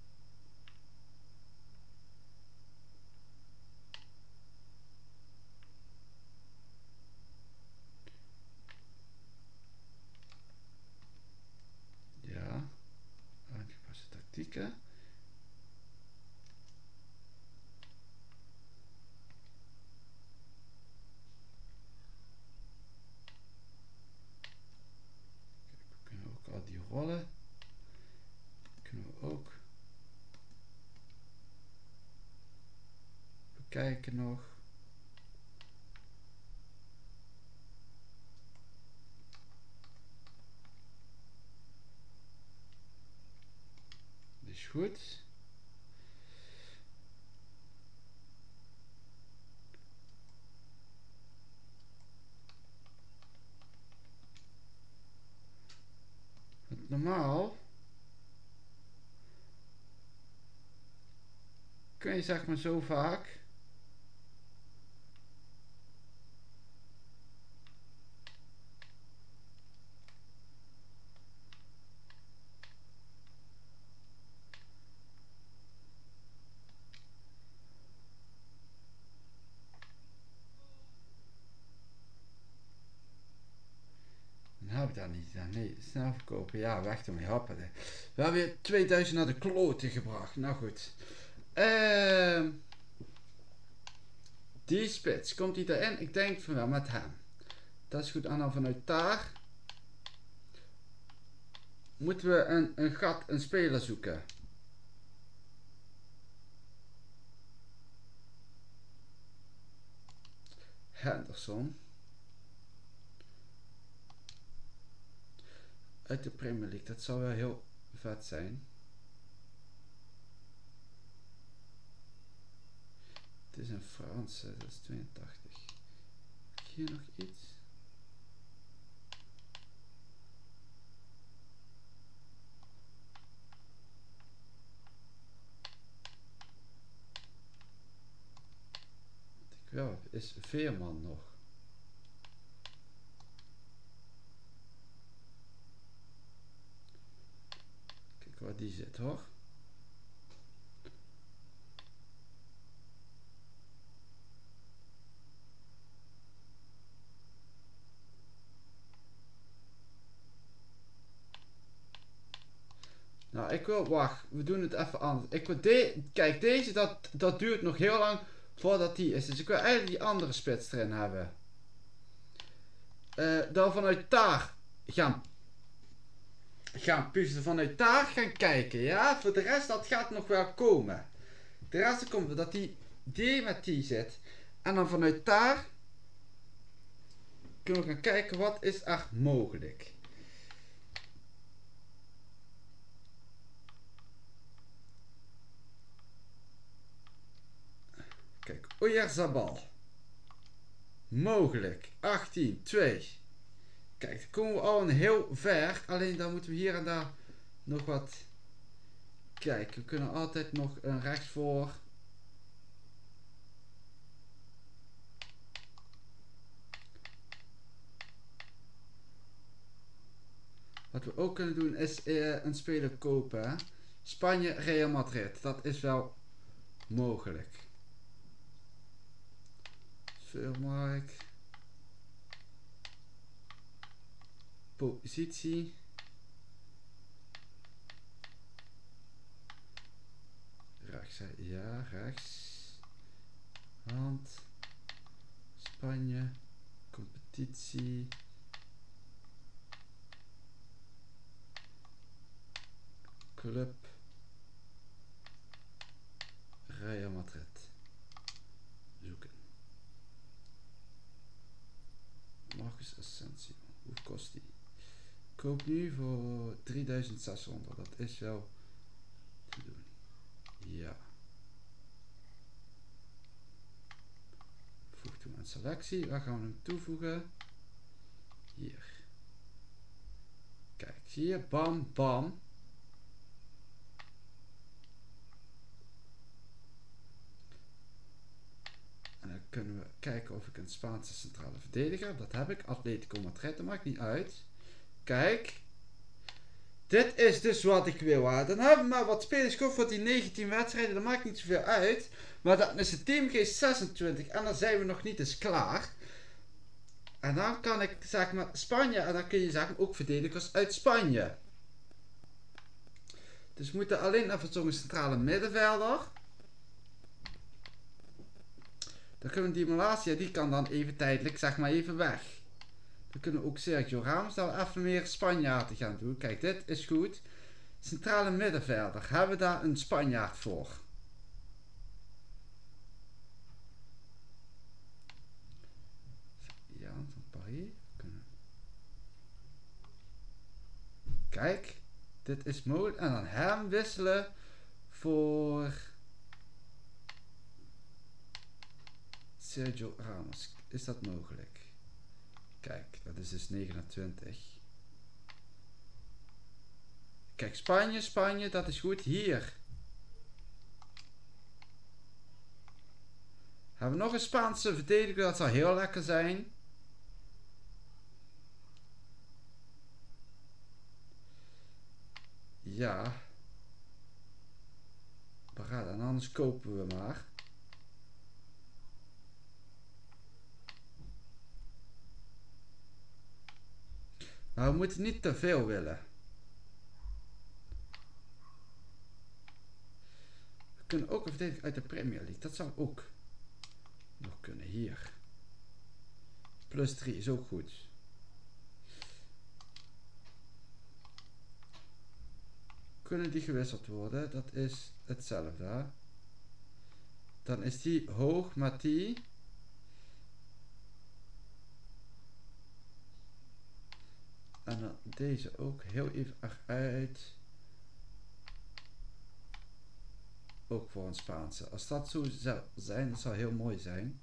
Ja, aangepaste tactieken. Kijk, we kunnen ook al die rollen ook. Bekijken nog. Is goed. Normaal kun je zeg maar zo vaak heb ik dat niet. Ja, nee, snel verkopen. Ja, weg ermee. Hoppade. We hebben weer 2000 naar de kloten gebracht. Nou goed. Ehm die spits. Komt hij erin? Ik denk van wel met hem. Dat is goed. En dan vanuit daar. Moeten we een, een gat, een speler zoeken. Henderson. Uit de Premier League. Dat zou wel heel vet zijn. Het is een Franse, dat is 82. Hier nog iets? Wat ik wel is Veerman nog. Waar die zit hoor. Nou, ik wil, wacht, we doen het even anders. Ik wil de, kijk, deze, dat, dat duurt nog heel lang voordat die is. Dus ik wil eigenlijk die andere spits erin hebben. Uh, dan vanuit daar gaan, gaan puzzelen. Vanuit daar gaan kijken, ja. Voor de rest, dat gaat nog wel komen. De rest komt dat die D met die zit. En dan vanuit daar kunnen we gaan kijken wat is er mogelijk. Kijk, Oyarzabal. Mogelijk. 18, 2. Kijk, dan komen we al een heel ver. Alleen dan moeten we hier en daar nog wat... Kijk, we kunnen altijd nog een rechts voor. Wat we ook kunnen doen is uh, een speler kopen. Spanje, Real Madrid. Dat is wel mogelijk. Veelmark. Positie. Rechts, ja, rechts. Hand. Spanje. Competitie. Club. Real Madrid. Marcus Asensio. Hoe kost die? Koop nu voor 3600. Dat is wel te doen. Ja. Voeg toe aan selectie. Waar gaan we hem toevoegen? Hier. Kijk, zie je? Bam, bam. kunnen we kijken of ik een Spaanse centrale verdediger. Dat heb ik. Atletico Madrid, dat maakt niet uit. Kijk. Dit is dus wat ik wil. Hè. Dan hebben we maar wat spelers gekocht voor die 19 wedstrijden. Dat maakt niet zoveel uit. Maar dat is het teamgeest 26. En dan zijn we nog niet eens klaar. En dan kan ik zeg maar Spanje. En dan kun je zeggen ook verdedigers uit Spanje. Dus we moeten alleen even zo'n centrale middenvelder. Dan kunnen we die Malasia, die kan dan even tijdelijk, zeg maar even weg. Dan kunnen we ook Sergio Ramos dan even meer Spanjaarden gaan doen. Kijk, dit is goed. Centrale middenvelder. Hebben we daar een Spanjaard voor? Ja, van Paris. Kunnen... Kijk, dit is mogelijk. En dan hem wisselen voor... Sergio Ramos. Is dat mogelijk? Kijk, dat is dus 29. Kijk, Spanje, Spanje, dat is goed. Hier. Hebben we nog een Spaanse verdediger? Dat zou heel lekker zijn. Ja. En anders kopen we maar. Maar we moeten niet te veel willen. We kunnen ook een verdediger uit de Premier League. Dat zou ook nog kunnen. Hier. Plus 3 is ook goed. Kunnen die gewisseld worden? Dat is hetzelfde. Dan is die hoog, maar die... En dan deze ook heel even eruit. Ook voor een Spaanse. Als dat zo zou zijn, dat zou heel mooi zijn.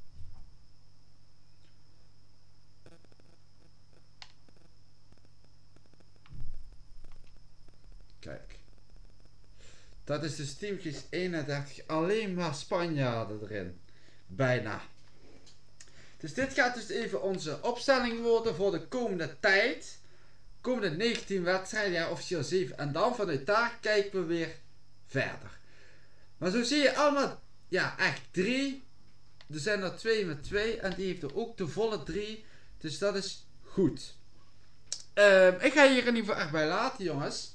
Kijk. Dat is dus teamjes 31. Alleen maar Spanjaarden erin. Bijna. Dus dit gaat dus even onze opstelling worden voor de komende tijd. Komende 19 wedstrijden, ja officieel 7. En dan vanuit daar kijken we weer verder. Maar zo zie je allemaal, ja echt drie. Er zijn er twee met twee en die heeft er ook de volle drie. Dus dat is goed. Um, ik ga hier in ieder geval echt bij laten jongens.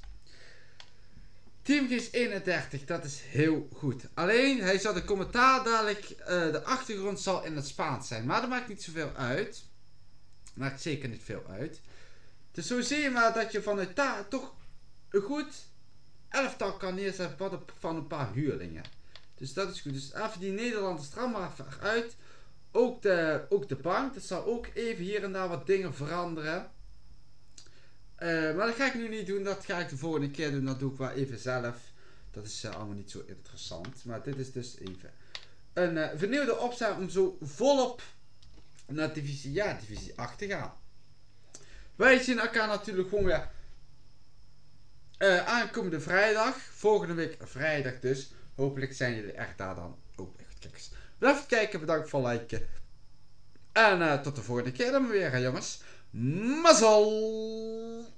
Teamjes 31, dat is heel goed. Alleen, hij zal de commentaar dadelijk, uh, de achtergrond zal in het Spaans zijn. Maar dat maakt niet zoveel uit. Maakt zeker niet veel uit. Dus zo zie je maar dat je vanuit daar toch een goed elftal kan neerzetten van een paar huurlingen. Dus dat is goed. Dus even die Nederlanders er maar uit. Ook de, ook de bank. Dat zal ook even hier en daar wat dingen veranderen. Uh, maar dat ga ik nu niet doen. Dat ga ik de volgende keer doen. Dat doe ik wel even zelf. Dat is uh, allemaal niet zo interessant. Maar dit is dus even een uh, vernieuwde opstel om zo volop naar divisie, ja, divisie 8 te gaan. Wij zien elkaar natuurlijk gewoon weer aankomende vrijdag. Volgende week vrijdag dus. Hopelijk zijn jullie echt daar dan ook echt. Kijk Blijf kijken. Bedankt voor liken. En tot de volgende keer dan weer, jongens. Mazzel!